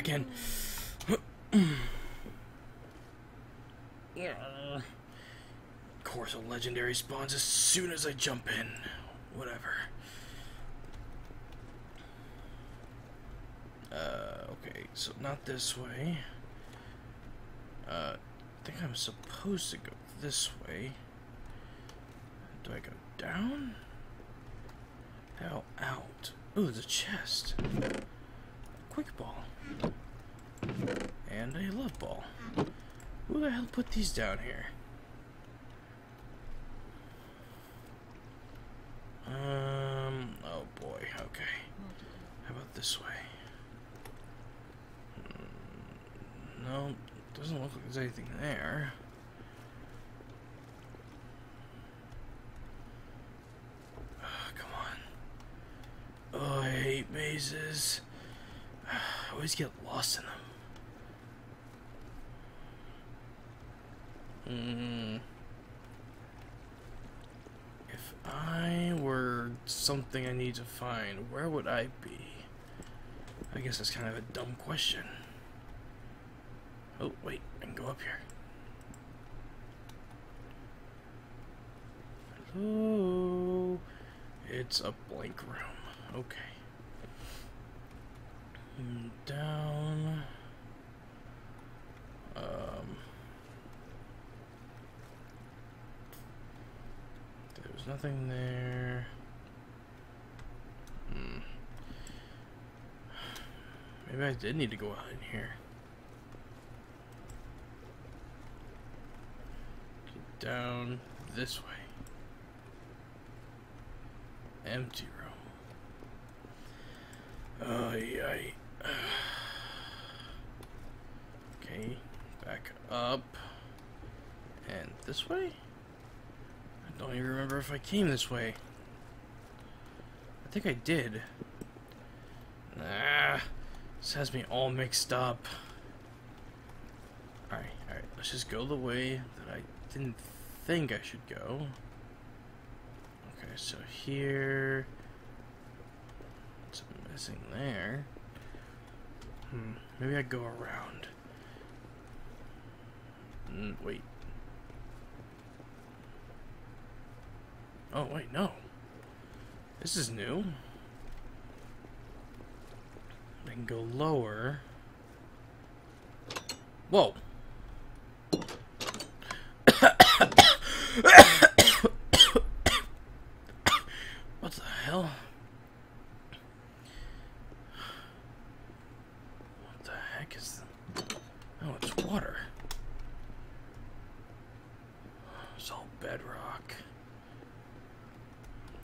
back in. of course, a legendary spawns as soon as I jump in. Whatever. Uh, okay, so not this way. Uh, I think I'm supposed to go this way. Do I go down? Hell out? Ooh, the chest. Quick ball. And a love ball. Who the hell put these down here? Um, oh boy, okay. How about this way? Hmm, No, doesn't look like there's anything there. Ah, come on. Oh, I hate mazes. Always get lost in them. Hmm. If I were something I need to find, where would I be? I guess that's kind of a dumb question. Oh, wait, I can go up here. Hello? It's a blank room. Okay. Down. Um. There was nothing there. Hmm. Maybe I did need to go out in here. Get down this way. Empty room. Oh, yay. Okay, back up. And this way? I don't even remember if I came this way. I think I did. Ah, this has me all mixed up. Alright, alright, let's just go the way that I didn't think I should go. Okay, so here. What's missing there? Hmm, maybe I go around. Mm, wait. Oh, wait, no. This is new. I can go lower. Whoa. what the hell? What the heck is that? Oh, it's water. It's all bedrock.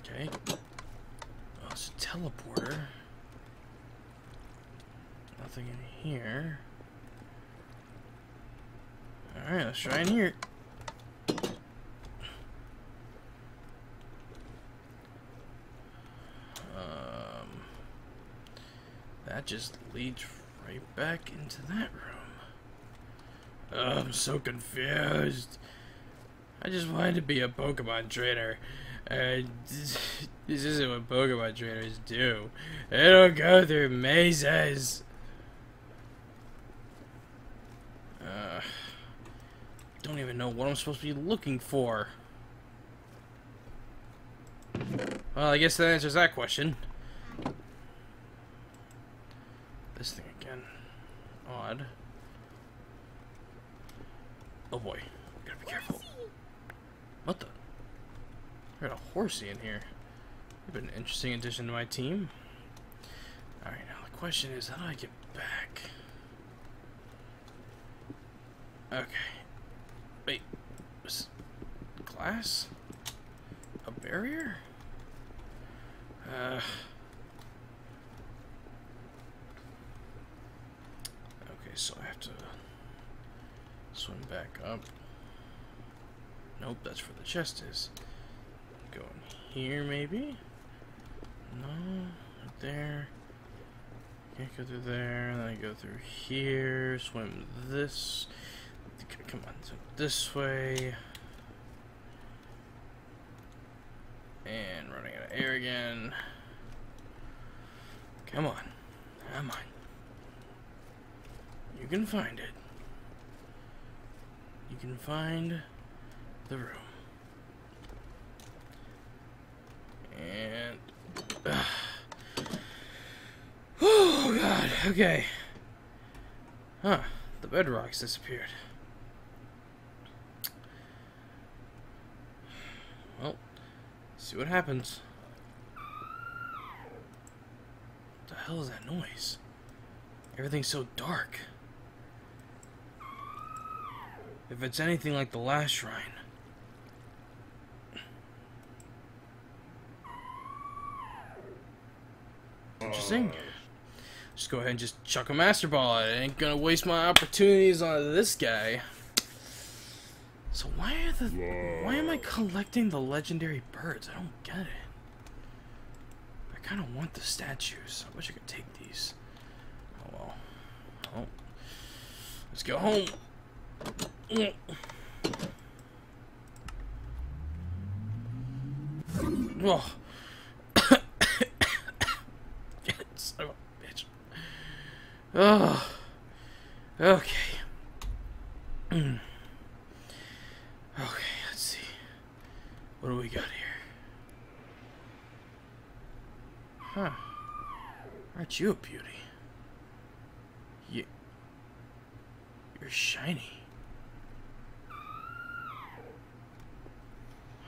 Okay. Oh, it's a teleporter. Nothing in here. Alright, let's try in here. Um, that just leads right back into that room. Oh, I'm so confused. I just wanted to be a Pokemon trainer. Uh, this isn't what Pokemon trainers do. They don't go through mazes. Uh, don't even know what I'm supposed to be looking for. Well, I guess that answers that question. This thing again. Odd. Oh boy. Gotta be careful. What the? Got a horsey in here. You've been an interesting addition to my team. Alright, now the question is how do I get back? Okay. Wait. Was glass? A barrier? Uh. Okay, so I have to swim back up. Nope, that's where the chest is. Go in here, maybe? No, there. Can't go through there, and then I go through here, swim this. Come on, so this way. And running out of air again. Come on. Come on. You can find it. You can find the room. Okay. Huh. The bedrock's disappeared. Well, see what happens. What the hell is that noise? Everything's so dark. If it's anything like the last shrine. Interesting. Uh, Just go ahead and just chuck a master ball. I ain't gonna waste my opportunities on this guy. So why are the why am I collecting the legendary birds? I don't get it. I kind of want the statues. I wish I could take these. Oh well. Oh. Let's go home. Oh. Son of a bitch. Oh. Okay. okay, let's see. What do we got here? Huh. Aren't you a beauty? You... You're shiny.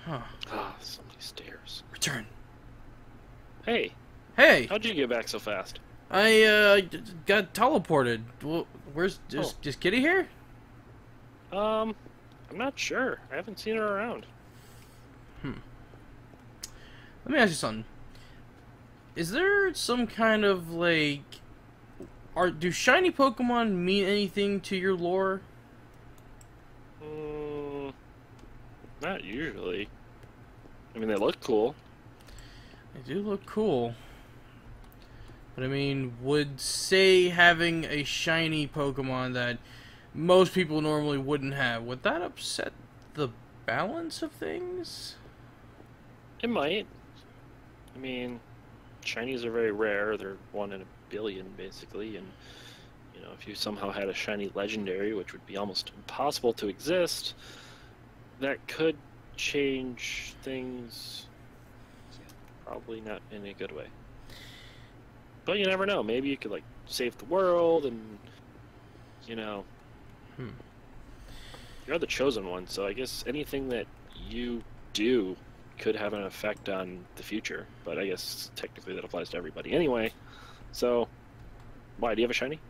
Huh. Ah, so many stairs. Return. Hey, Hey! how'd you get back so fast? I uh got teleported. Where's just Oh. just Kitty here? Um, I'm not sure. I haven't seen her around. Hmm. Let me ask you something. Is there some kind of like are do shiny Pokemon mean anything to your lore? Mm, not usually. I mean, they look cool. They do look cool. But I mean, would say having a shiny Pokemon that most people normally wouldn't have, would that upset the balance of things? It might. I mean, shinies are very rare. They're one in a billion, basically. And, you know, if you somehow had a shiny legendary, which would be almost impossible to exist, that could change things. Probably not in a good way. But you never know. Maybe you could, like, save the world and, you know. Hmm. You're the chosen one, so I guess anything that you do could have an effect on the future, but I guess technically that applies to everybody anyway. So, why do you have a shiny?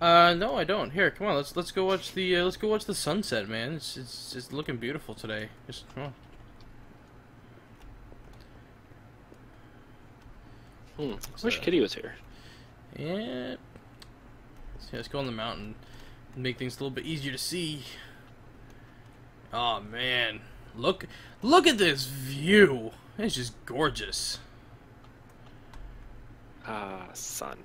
Uh, no, I don't. Here, come on, let's let's go watch the uh, let's go watch the sunset, man. It's it's it's looking beautiful today. Just come on. Hmm. I So- wish Kitty was here. Yeah. So let's go on the mountain and make things a little bit easier to see. Oh man, look look at this view. It's just gorgeous. Ah, sun.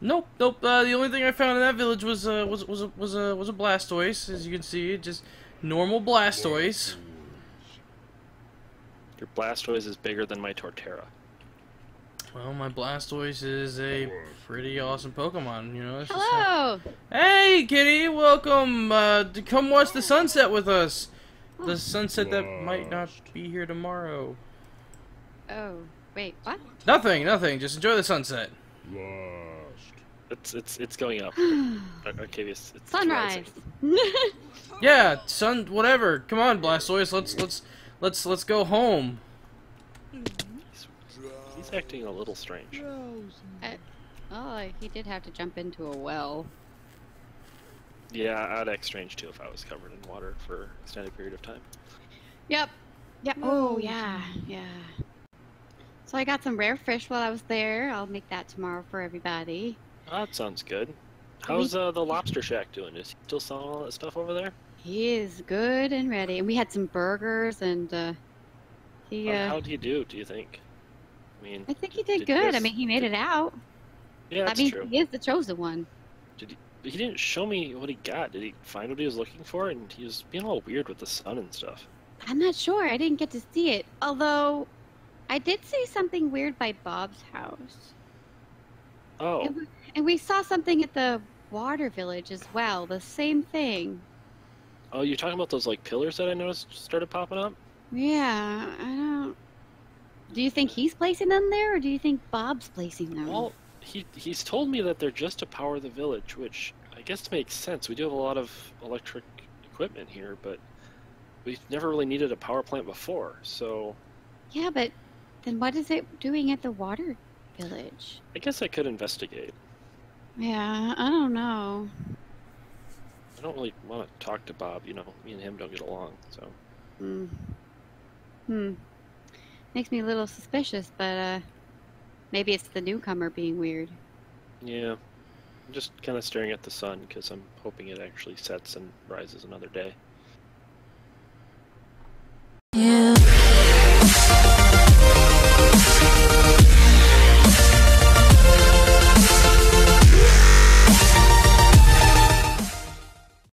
Nope, nope. Uh, the only thing I found in that village was uh, was was a was a was a Blastoise, as you can see, just normal Blastoise. Your Blastoise is bigger than my Torterra. Well, my Blastoise is a pretty awesome Pokemon, you know. it's just how- Hello. Hey, Kitty, welcome. Uh, to come watch the sunset with us. The sunset that might not be here tomorrow. Oh, wait, what? Nothing, nothing. Just enjoy the sunset. It's it's it's going up. okay, it's Sunrise. Yeah, sun, whatever. Come on, Blastoise. Let's let's let's let's go home. He's, acting a little strange. oh, he did have to jump into a well. Yeah, I'd act strange too if I was covered in water for an extended period of time. Yep. Yeah. Oh, yeah. Yeah. So I got some rare fish while I was there. I'll make that tomorrow for everybody. That sounds good. How's uh, the lobster shack doing? Is he still selling all that stuff over there? He is good and ready. And we had some burgers and uh he uh how do you do? Do you think? I mean, I think he did did good. I mean, he made did- it out. yeah, I that's mean, true. he is the chosen one. Did he? He didn't show me what he got. Did he find what he was looking for? And he was being all weird with the sun and stuff. I'm not sure. I didn't get to see it. Although I did see something weird by Bob's house. Oh, And, we, and we saw something at the water village as well. The same thing. oh, you're talking about those like pillars that I noticed started popping up? Yeah, I don't. Do you think he's placing them there, or do you think Bob's placing them? Well, he he's told me that they're just to power the village, which I guess makes sense. We do have a lot of electric equipment here, but we've never really needed a power plant before. So Yeah, but then what is it doing at the water village? I guess I could investigate. Yeah, I don't know. I don't really want to talk to Bob. You know, me and him don't get along. So Hmm. Hmm. Makes me a little suspicious, but uh, maybe it's the newcomer being weird. yeah, I'm just kind of staring at the sun because I'm hoping it actually sets and rises another day.